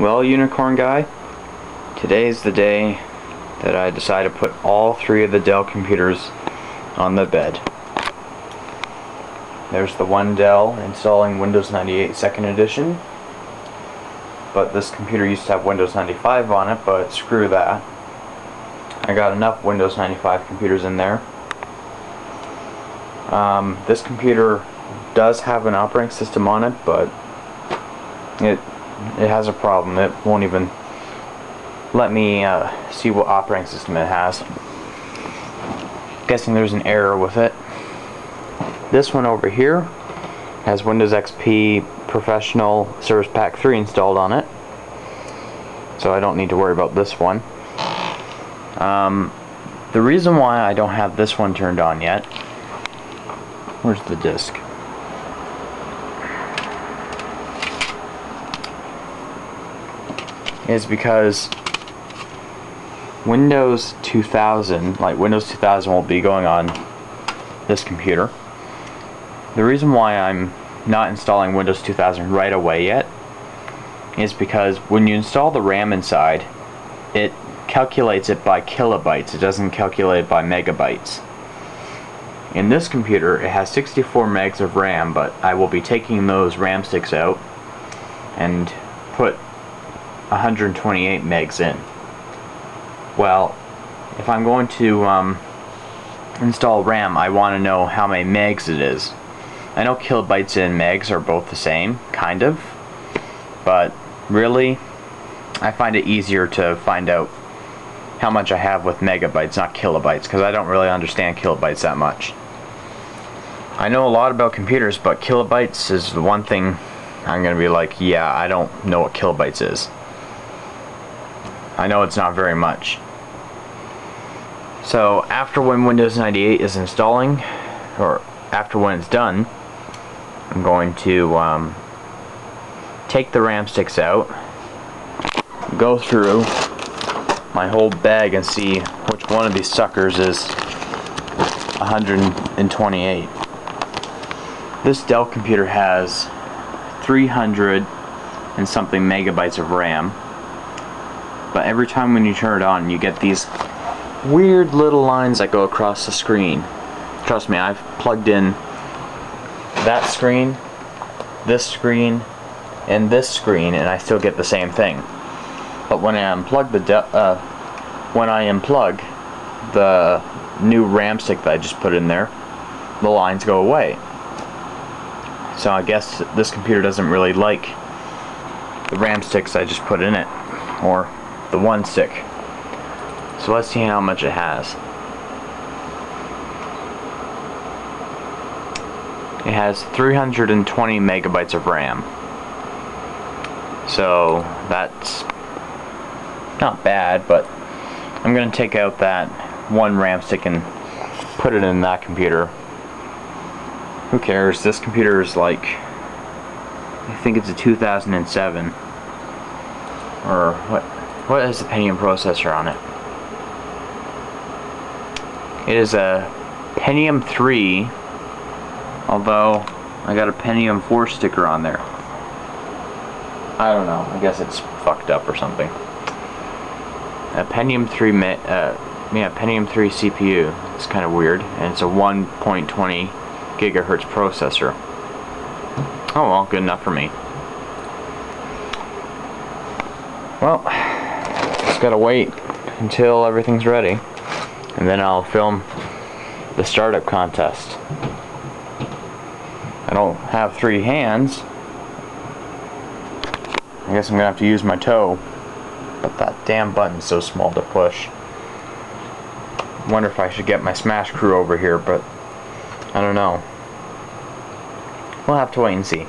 Well, Unicorn Guy, today's the day that I decide to put all three of the Dell computers on the bed. There's the one Dell installing Windows 98 Second Edition. But this computer used to have Windows 95 on it, but screw that. I got enough Windows 95 computers in there. Um, this computer does have an operating system on it, but it it has a problem. It won't even let me uh, see what operating system it has. Guessing there's an error with it. This one over here has Windows XP Professional Service Pack 3 installed on it. So I don't need to worry about this one. Um, the reason why I don't have this one turned on yet, where's the disk? Is because Windows 2000, like Windows 2000 will be going on this computer. The reason why I'm not installing Windows 2000 right away yet is because when you install the RAM inside, it calculates it by kilobytes. It doesn't calculate it by megabytes. In this computer, it has 64 megs of RAM, but I will be taking those RAM sticks out and put 128 megs in. Well, if I'm going to um, install RAM, I want to know how many megs it is. I know kilobytes and megs are both the same, kind of, but really, I find it easier to find out how much I have with megabytes, not kilobytes, because I don't really understand kilobytes that much. I know a lot about computers, but kilobytes is the one thing I'm going to be like, yeah, I don't know what kilobytes is. I know it's not very much. So after when Windows 98 is installing, or after when it's done, I'm going to um, take the RAM sticks out, go through my whole bag and see which one of these suckers is 128. This Dell computer has 300 and something megabytes of RAM but every time when you turn it on you get these weird little lines that go across the screen. Trust me I've plugged in that screen this screen and this screen and I still get the same thing. But when I unplug the uh, when I unplug the new RAM stick that I just put in there the lines go away. So I guess this computer doesn't really like the RAM sticks I just put in it or the one stick. So let's see how much it has. It has 320 megabytes of RAM. So that's not bad, but I'm going to take out that one RAM stick and put it in that computer. Who cares? This computer is like, I think it's a 2007. What is the Pentium processor on it? It is a Pentium 3, although I got a Pentium 4 sticker on there. I don't know. I guess it's fucked up or something. A Pentium 3, uh, yeah, Pentium 3 CPU. It's kind of weird, and it's a 1.20 gigahertz processor. Oh well, good enough for me. Well, just gotta wait until everything's ready and then I'll film the startup contest. I don't have three hands. I guess I'm gonna have to use my toe. But that damn button's so small to push. Wonder if I should get my Smash crew over here, but I don't know. We'll have to wait and see.